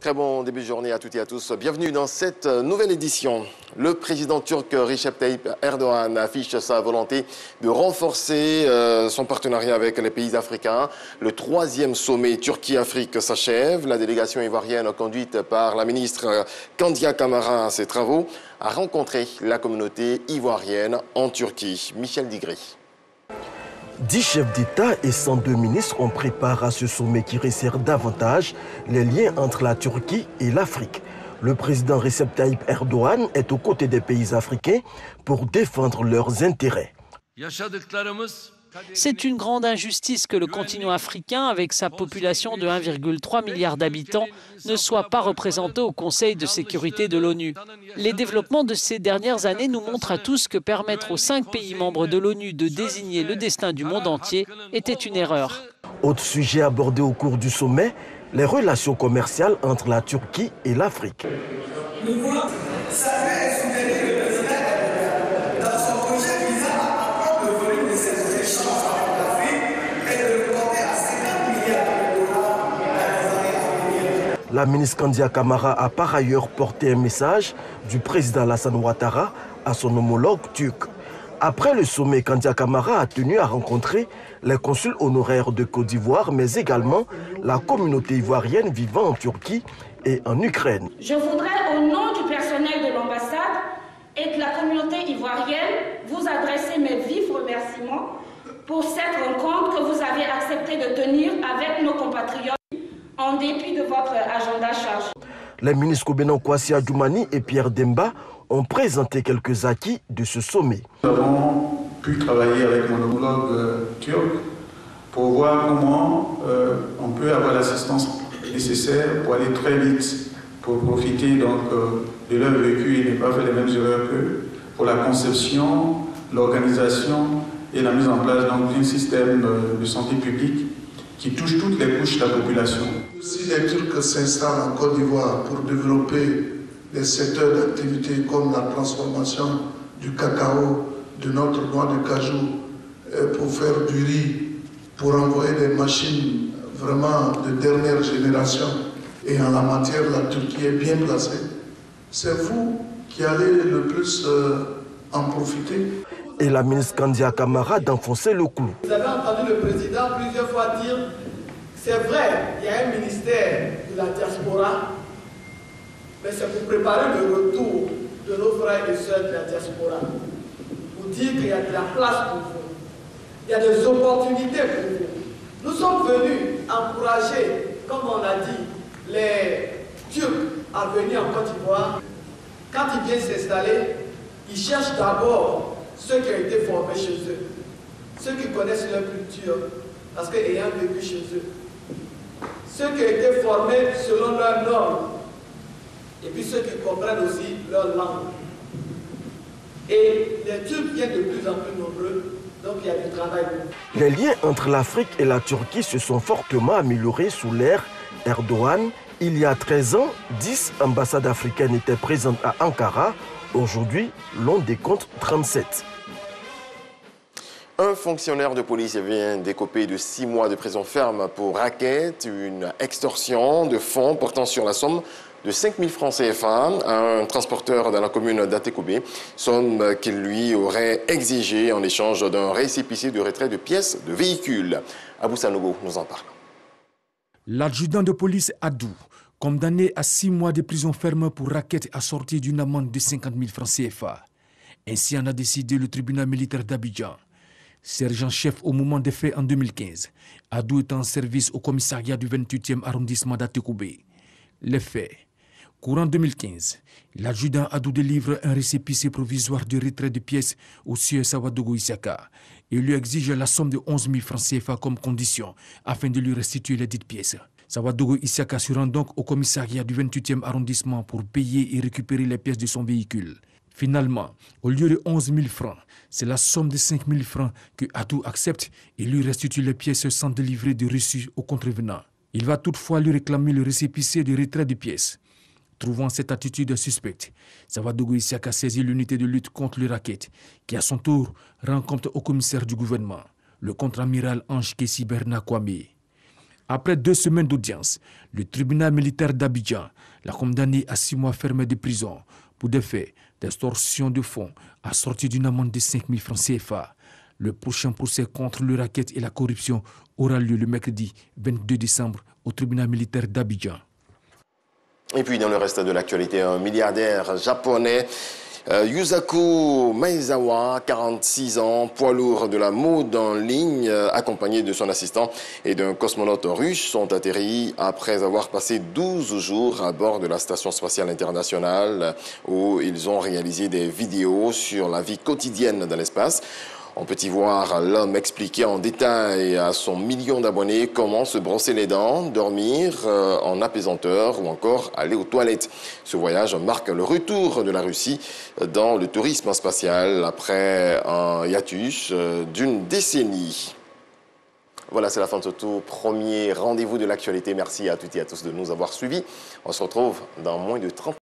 Très bon début de journée à toutes et à tous. Bienvenue dans cette nouvelle édition. Le président turc Recep Tayyip Erdogan affiche sa volonté de renforcer euh, son partenariat avec les pays africains. Le troisième sommet Turquie-Afrique s'achève. La délégation ivoirienne conduite par la ministre Kandia Kamara à ses travaux a rencontré la communauté ivoirienne en Turquie. Michel Digri. Dix chefs d'État et 102 ministres ont préparé à ce sommet qui resserre davantage les liens entre la Turquie et l'Afrique. Le président Recep Tayyip Erdogan est aux côtés des pays africains pour défendre leurs intérêts. C'est une grande injustice que le continent africain, avec sa population de 1,3 milliard d'habitants, ne soit pas représenté au Conseil de sécurité de l'ONU. Les développements de ces dernières années nous montrent à tous que permettre aux cinq pays membres de l'ONU de désigner le destin du monde entier était une erreur. Autre sujet abordé au cours du sommet, les relations commerciales entre la Turquie et l'Afrique. La ministre Kandia Kamara a par ailleurs porté un message du président Alassane Ouattara à son homologue turc. Après le sommet, Kandia Kamara a tenu à rencontrer les consuls honoraires de Côte d'Ivoire, mais également la communauté ivoirienne vivant en Turquie et en Ukraine. Je voudrais, au nom du personnel de l'ambassade et de la communauté ivoirienne, vous adresser mes vifs remerciements pour cette rencontre que vous avez accepté de tenir avec nos compatriotes en dépit de votre agenda chargé. Les ministres Kobenon Kwasi Adjoumani et Pierre Demba ont présenté quelques acquis de ce sommet. Nous avons pu travailler avec mon homologue euh, turc pour voir comment euh, on peut avoir l'assistance nécessaire pour aller très vite, pour profiter donc, euh, de leur vécu et ne pas faire les mêmes erreurs qu'eux, pour la conception, l'organisation et la mise en place d'un système de santé publique qui touche toutes les couches de la population. Si les Turcs s'installent en Côte d'Ivoire pour développer des secteurs d'activité comme la transformation du cacao, de notre noix de cajou, euh, pour faire du riz, pour envoyer des machines vraiment de dernière génération, et en la matière, la Turquie est bien placée, c'est vous qui allez le plus euh, en profiter. Et la ministre Kandia Kamara d'enfoncer le clou. Vous avez entendu le président plusieurs fois dire c'est vrai, il y a un ministère de la diaspora, mais c'est pour préparer le retour de nos frères et sœurs de la diaspora. Pour dire qu'il y a de la place pour vous, il y a des opportunités pour vous. Nous sommes venus encourager, comme on a dit, les Turcs à venir en Côte d'Ivoire. Quand ils viennent s'installer, ils cherchent d'abord ceux qui ont été formés chez eux, ceux qui connaissent leur culture, parce qu'ayant vécu chez eux, ceux qui ont été formés selon leurs normes, et puis ceux qui comprennent aussi leur langue. Et les Turcs viennent de plus en plus nombreux, donc il y a du travail. Les liens entre l'Afrique et la Turquie se sont fortement améliorés sous l'ère Erdogan. Il y a 13 ans, 10 ambassades africaines étaient présentes à Ankara. Aujourd'hui, l'on décompte 37. Un fonctionnaire de police vient d'écoper de six mois de prison ferme pour raquette, une extorsion de fonds portant sur la somme de 5 000 francs CFA à un transporteur dans la commune d'Atekoubé, somme qu'il lui aurait exigée en échange d'un récépissé de retrait de pièces de véhicules. Abou Sanogo nous en parle. L'adjudant de police Adou, condamné à six mois de prison ferme pour raquette assortie d'une amende de 50 000 francs CFA. Ainsi en a décidé le tribunal militaire d'Abidjan. Sergent-chef au moment des faits en 2015, Adou est en service au commissariat du 28e arrondissement d'Atekoubé. Les faits. Courant 2015, l'adjudant Adou délivre un récépissé provisoire de retrait de pièces au sieur Sawadogo Isaka et lui exige la somme de 11 000 francs CFA comme condition afin de lui restituer les dites pièces. Sawadogo Isaka se rend donc au commissariat du 28e arrondissement pour payer et récupérer les pièces de son véhicule. Finalement, au lieu de 11 000 francs, c'est la somme de 5 000 francs que Adou accepte et lui restitue les pièces sans délivrer de reçu au contrevenant. Il va toutefois lui réclamer le récépissé de retrait de pièces. Trouvant cette attitude suspecte, Savadogo Isaka saisit l'unité de lutte contre les raquettes, qui à son tour rend compte au commissaire du gouvernement, le contre-amiral Ange Kessi Kwame. Après deux semaines d'audience, le tribunal militaire d'Abidjan l'a condamné à six mois fermés de prison pour des faits d'extorsion de fonds assortis d'une amende de 5 000 francs CFA. Le prochain procès contre le racket et la corruption aura lieu le mercredi 22 décembre au tribunal militaire d'Abidjan. Et puis dans le reste de l'actualité, un milliardaire japonais euh, Yusaku Maizawa, 46 ans, poids lourd de la mode en ligne, euh, accompagné de son assistant et d'un cosmonaute russe, sont atterris après avoir passé 12 jours à bord de la Station spatiale internationale où ils ont réalisé des vidéos sur la vie quotidienne dans l'espace. On peut y voir l'homme expliquer en détail à son million d'abonnés comment se brosser les dents, dormir euh, en apaisanteur ou encore aller aux toilettes. Ce voyage marque le retour de la Russie dans le tourisme spatial après un hiatus euh, d'une décennie. Voilà, c'est la fin de ce tout premier rendez-vous de l'actualité. Merci à toutes et à tous de nous avoir suivis. On se retrouve dans moins de 30